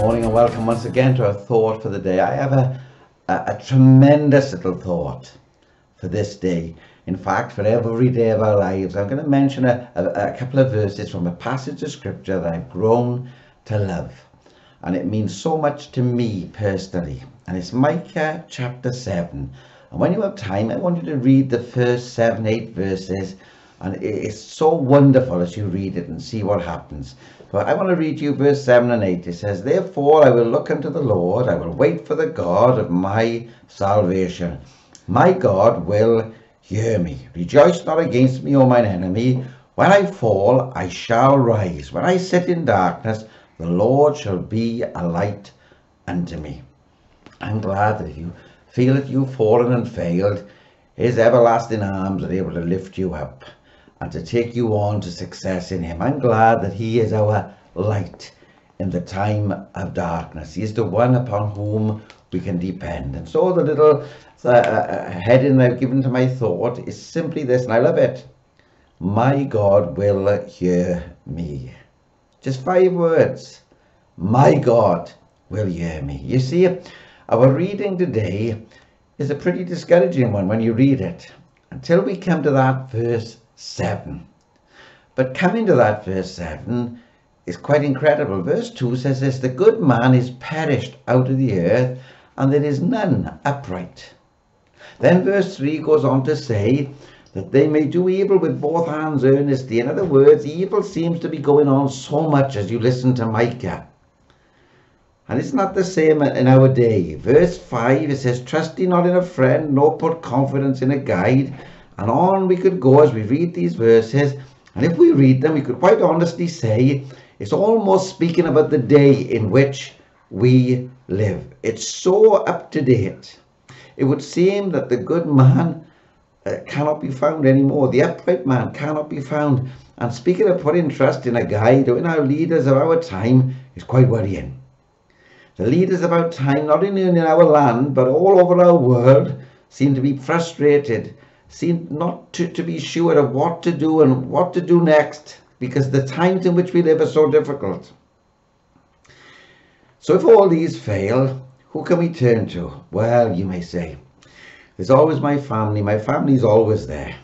morning and welcome once again to our thought for the day. I have a, a, a, tremendous little thought for this day. In fact, for every day of our lives, I'm going to mention a, a, a couple of verses from a passage of scripture that I've grown to love. And it means so much to me personally. And it's Micah chapter 7. And when you have time, I want you to read the first seven, eight verses. And it's so wonderful as you read it and see what happens. But I want to read you verse 7 and 8. It says, Therefore I will look unto the Lord, I will wait for the God of my salvation. My God will hear me. Rejoice not against me, O mine enemy. When I fall, I shall rise. When I sit in darkness, the Lord shall be a light unto me. I'm glad that you feel that you've fallen and failed. His everlasting arms are able to lift you up and to take you on to success in him. I'm glad that he is our light in the time of darkness. He is the one upon whom we can depend. And so the little uh, uh heading I've given to my thought is simply this, and I love it. My God will hear me. Just five words. My God will hear me. You see, our reading today is a pretty discouraging one when you read it. Until we come to that verse 7. But coming to that verse 7 is quite incredible. Verse 2 says this, The good man is perished out of the earth, and there is none upright. Then verse 3 goes on to say that they may do evil with both hands earnestly. In other words, evil seems to be going on so much as you listen to Micah. And it's not the same in our day. Verse 5, it says, Trust ye not in a friend, nor put confidence in a guide, and on we could go as we read these verses. And if we read them, we could quite honestly say it's almost speaking about the day in which we live. It's so up to date. It would seem that the good man uh, cannot be found anymore. The upright man cannot be found. And speaking of putting trust in a guide or in our leaders of our time is quite worrying. The leaders of our time, not only in our land, but all over our world, seem to be frustrated seem not to, to be sure of what to do and what to do next because the times in which we live are so difficult. So if all these fail, who can we turn to? Well, you may say, there's always my family. My family is always there.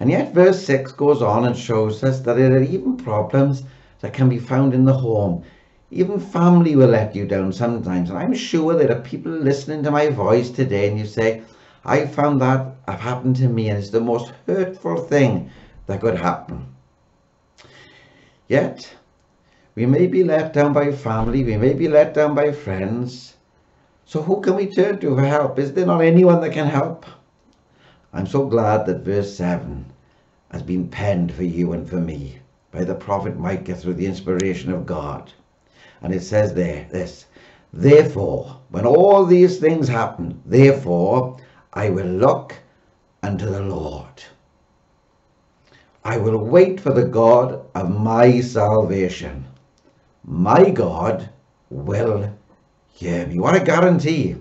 And yet verse 6 goes on and shows us that there are even problems that can be found in the home. Even family will let you down sometimes. And I'm sure there are people listening to my voice today and you say, I found that have happened to me and it's the most hurtful thing that could happen. Yet, we may be let down by family, we may be let down by friends. So who can we turn to for help? Is there not anyone that can help? I'm so glad that verse 7 has been penned for you and for me by the prophet Micah through the inspiration of God. And it says there, this, Therefore, when all these things happen, therefore, I will look unto the Lord. I will wait for the God of my salvation. My God will hear me. What a guarantee.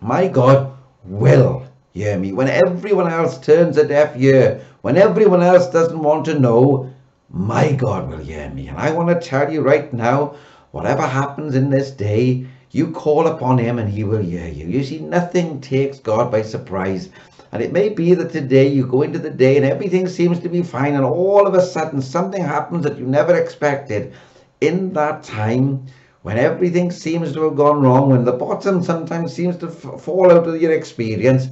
My God will hear me. When everyone else turns a deaf ear, when everyone else doesn't want to know, my God will hear me. And I want to tell you right now, whatever happens in this day, you call upon him and he will hear you. You see, nothing takes God by surprise. And it may be that today you go into the day and everything seems to be fine and all of a sudden something happens that you never expected. In that time, when everything seems to have gone wrong, when the bottom sometimes seems to fall out of your experience,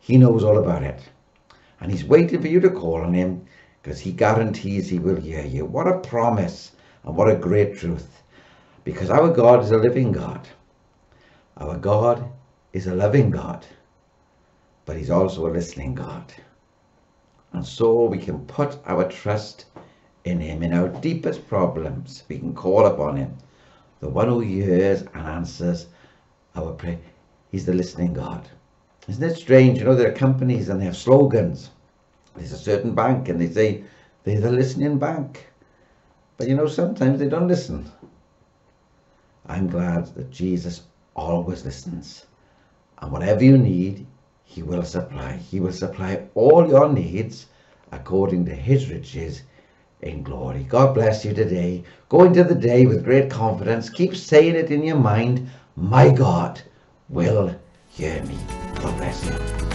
he knows all about it. And he's waiting for you to call on him because he guarantees he will hear you. What a promise and what a great truth. Because our God is a living God. Our God is a loving God. But he's also a listening God. And so we can put our trust in him. In our deepest problems, we can call upon him. The one who hears and answers our prayer. He's the listening God. Isn't it strange? You know, there are companies and they have slogans. There's a certain bank and they say they're the listening bank. But you know, sometimes they don't listen. I'm glad that Jesus always listens. And whatever you need, he will supply. He will supply all your needs according to his riches in glory. God bless you today. Go into the day with great confidence. Keep saying it in your mind. My God will hear me. God bless you.